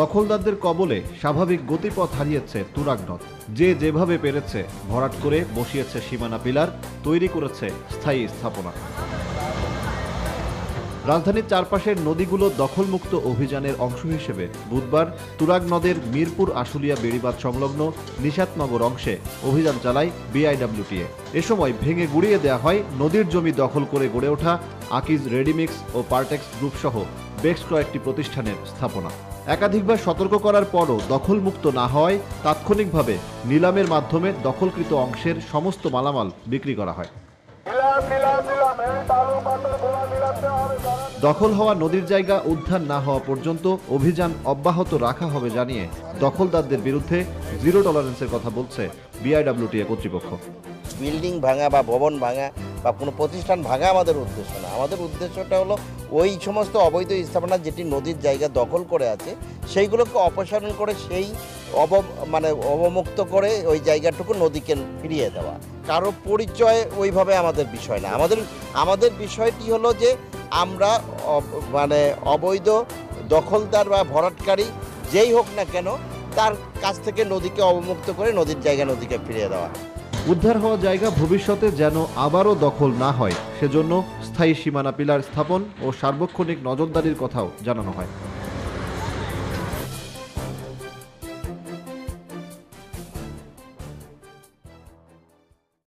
দখলদারদের কবলে স্বাভাবিক গতিপথ হারিয়েছে তুরাগ নদ। যে যেভাবে পেরেছে, ভরাট করে বসিয়েছে সীমানা পিলার, তৈরি করেছে স্থায়ী স্থাপনা। রাজধানীর চারপাশের নদীগুলো দখলমুক্ত অভিযানের অংশ হিসেবে বুধবার তুরাগ নদের মিরপুর আশুলিয়া বেড়িবাঁধ সংলগ্ন নিষাদনগর অংশে অভিযান চালায় বিআইডব্লিউটিএ। এ সময় ভেঙে গুড়িয়ে দেয়া হয় নদীর জমি দখল করে গড়ে ওঠা আকিজ রেডিমিক্স ও পার্টেক্স গ্রুপ সহ বেশ কয়েকটি প্রতিষ্ঠানের স্থাপনা। একাধিকবার সতর্ক করার পরও দখলমুক্ত না হওয়ায় তাৎক্ষণিকভাবে নিলামের মাধ্যমে দখলকৃত অংশের সমস্ত মালামাল বিক্রি করা হয়। দখল হওয়া নদীর জায়গা উদ্ধার না হওয়া পর্যন্ত অভিযান অব্যাহত রাখা হবে জানিয়ে দখলদারদের বিরুদ্ধে জিরো টলারেন্সের কথা বলছে বিআইডব্লিউটিএ কর্তৃপক্ষ। বিল্ডিং ভাঙা বা ভবন ভাঙা বা কোনো প্রতিষ্ঠান ভাঙা আমাদের উদ্দেশ্য না। আমাদের উদ্দেশ্যটা হলো ওই সমস্ত অবৈধ স্থাপনা যেটি নদীর জায়গা দখল করে আছে, সেইগুলোকে অপসারণ করে সেই অব মানে অবমুক্ত করে ওই জায়গাটুকু নদীকে ফিরিয়ে দেওয়া। কারও পরিচয় ওইভাবে আমাদের বিষয় না। আমাদের আমাদের বিষয়টি হলো যে আমরা মানে অবৈধ দখলদার বা ভরাটকারী যেই হোক না কেন, তার কাছ থেকে নদীকে অবমুক্ত করে নদীর জায়গা নদীকে ফিরিয়ে দেওয়া। উদ্ধার হওয়া জায়গা ভবিষ্যতে যেন আবারও দখল না হয়, সেজন্য স্থায়ী সীমানা পিলার স্থাপন ও সার্বক্ষণিক নজরদারির কথাও জানানো হয়।